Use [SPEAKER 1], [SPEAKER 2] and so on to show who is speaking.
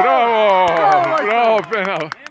[SPEAKER 1] Bravo! Bravo, Bravo Fernando!